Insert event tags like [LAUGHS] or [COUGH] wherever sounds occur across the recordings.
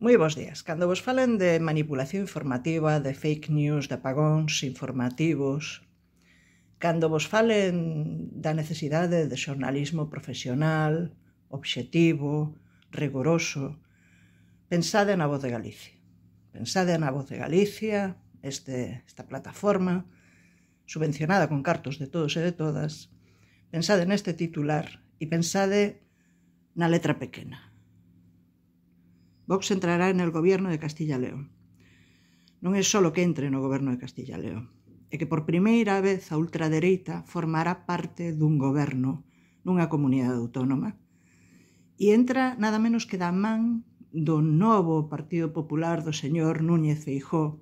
Moi bons días. Cando vos falen de manipulación informativa, de fake news, de apagóns informativos, cando vos falen da necesidade de xornalismo profesional, obxectivo, rigoroso, pensade na voz de Galicia. Pensade na voz de Galicia, este, esta plataforma, subvencionada con cartos de todos e de todas, pensade neste titular e pensade na letra pequena Vox entrará en el gobierno de Castilla León. Non é só que entre no goberno de Castilla León, é que por primeira vez a ultradereita formará parte dun goberno nunha comunidade autónoma e entra nada menos que da man do novo Partido Popular do señor Núñez Feijó,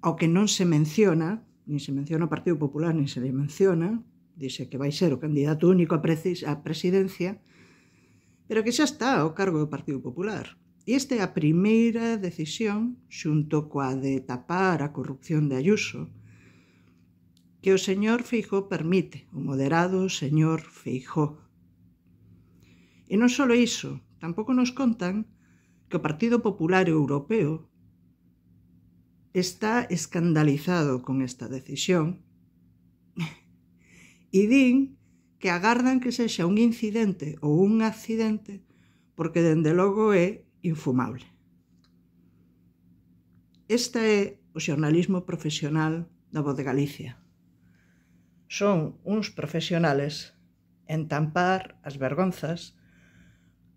ao que non se menciona, nin se menciona o Partido Popular, nin se le menciona, dixe que vai ser o candidato único a, a presidencia, pero que xa está ao cargo do Partido Popular. E esta é a primeira decisión, xunto coa de tapar a corrupción de Ayuso, que o señor Feijó permite, o moderado señor Feijó. E non só iso, tampouco nos contan que o Partido Popular Europeo está escandalizado con esta decisión [LAUGHS] e din que agardan que sexa un incidente ou un accidente porque dende logo é infumable. Esta é o xornalismo profesional da Voz de Galicia. Son uns profesionales en tampar as vergonzas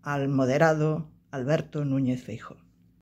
al moderado Alberto Núñez Feijóo.